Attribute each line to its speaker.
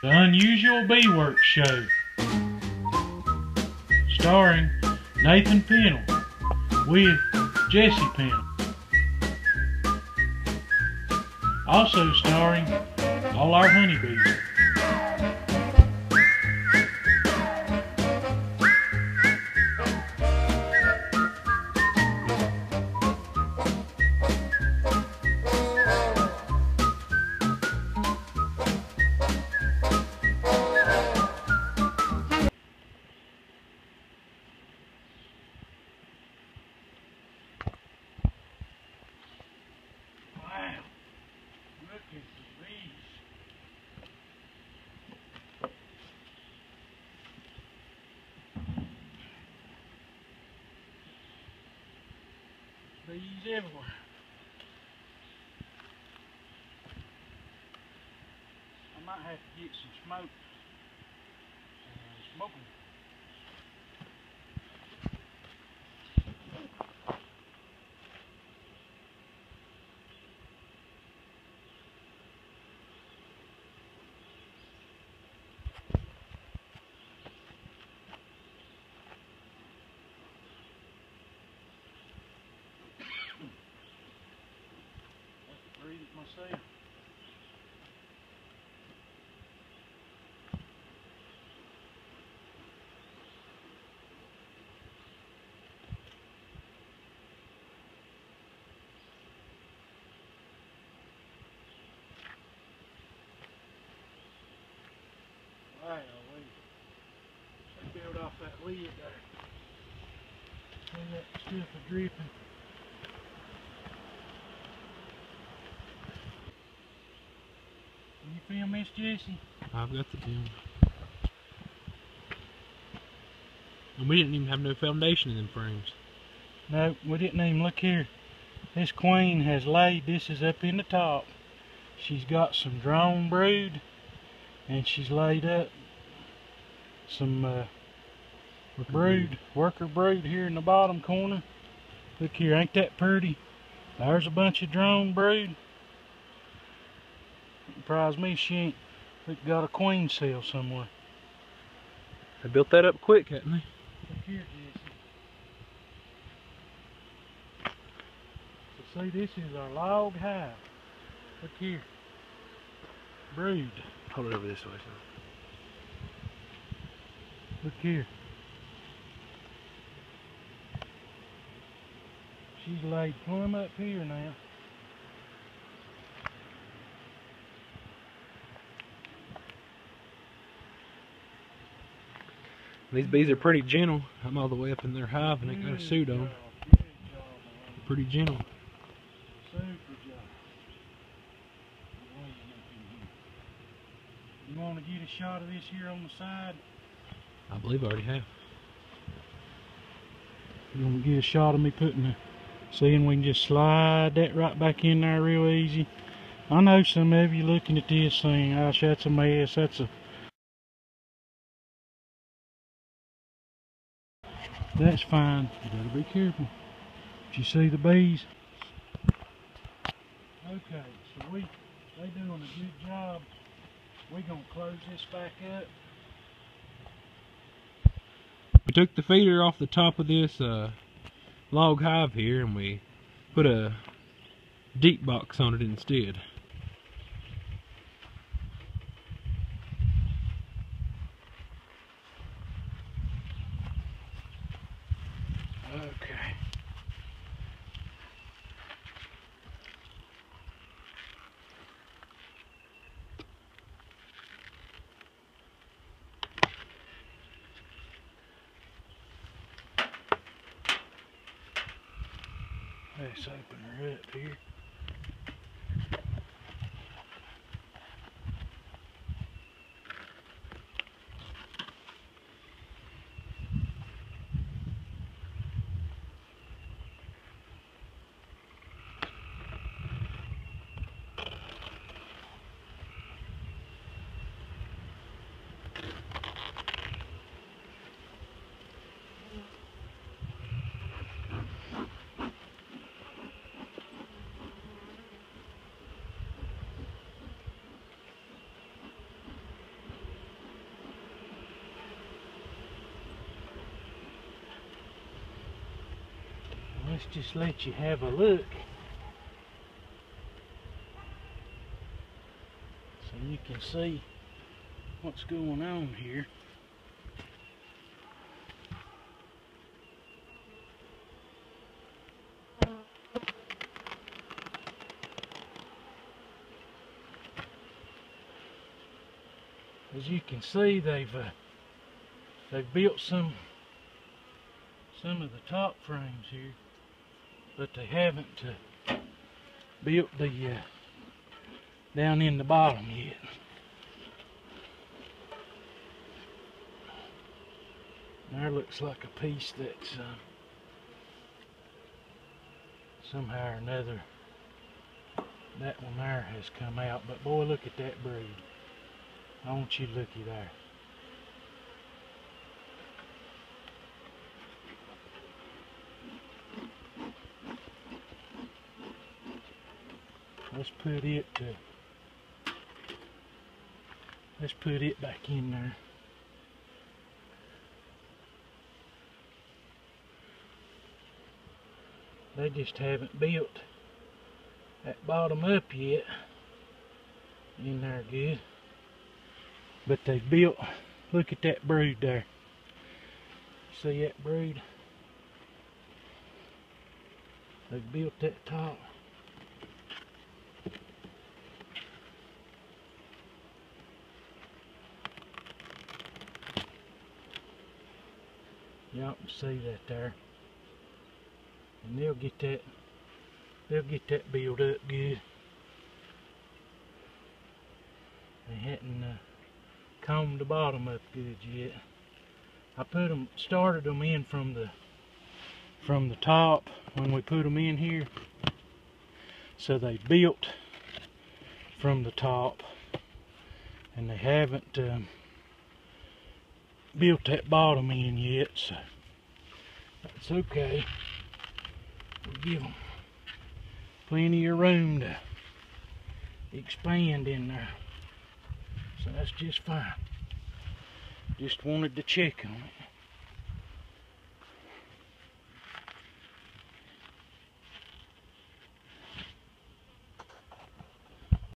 Speaker 1: The Unusual Bee Works Show. Starring Nathan Pennell with Jesse Pennell. Also starring all our honeybees. Bees everywhere. I might have to get some smoke and smoke 'em. I myself. Wow. They build off that lid there. And that stuff is dripping. Can film?
Speaker 2: I've got the film. And we didn't even have no foundation in them frames.
Speaker 1: No, we didn't even look here. This queen has laid, this is up in the top. She's got some drone brood, and she's laid up some uh,
Speaker 2: Worker
Speaker 1: brood, worker brood here in the bottom corner. Look here, ain't that pretty? There's a bunch of drone brood. Surprise me she ain't got a queen cell somewhere.
Speaker 2: They built that up quick, hadn't they?
Speaker 1: Look here, Jesse. So see, this is our log hive. Look here. Brood.
Speaker 2: Hold it over this way. So.
Speaker 1: Look here. She's laid plumb up here now.
Speaker 2: These bees are pretty gentle. I'm all the way up in their hive and they got a
Speaker 1: Good
Speaker 2: suit on.
Speaker 1: job, good job, man.
Speaker 2: Pretty gentle.
Speaker 1: Super job. Wait a minute here. You want to get a shot of this here on the side?
Speaker 2: I believe I already have.
Speaker 1: You want to get a shot of me putting the, seeing we can just slide that right back in there real easy. I know some of you looking at this thing, gosh, that's a mess, that's a... That's fine, you gotta be careful. Did you see the bees? Okay, so we, they doing a good job. We're gonna close this back up.
Speaker 2: We took the feeder off the top of this uh, log hive here and we put a deep box on it instead.
Speaker 1: Okay. Let's open her up here. Let's just let you have a look. So you can see what's going on here. As you can see, they've uh, they've built some some of the top frames here, but they haven't uh, built the uh, down in the bottom yet. There looks like a piece that's uh, somehow or another that one there has come out. But boy, look at that brood. I want you looky there. Let's put it uh, let's put it back in there. They just haven't built that bottom up yet in there good. But they built, look at that brood there. See that brood? They built that top. Y'all can see that there. And they'll get that, they'll get that built up good. They hadn't uh, combed the bottom up good yet. I put them, started them in from the, from the top when we put them in here. So they built from the top and they haven't um, built that bottom in yet so that's okay. We'll give them plenty of room to expand in there. So that's just fine. Just wanted to check on it